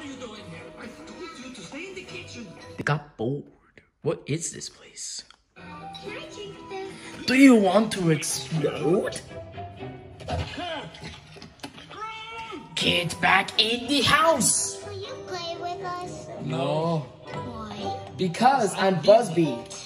are you doing here? I told you to stay in the kitchen. They got bored. What is this place? Can I take this? Do you want to explode? Kids back in the house. Will you play with us? No. Why? Because I'm Buzzbee.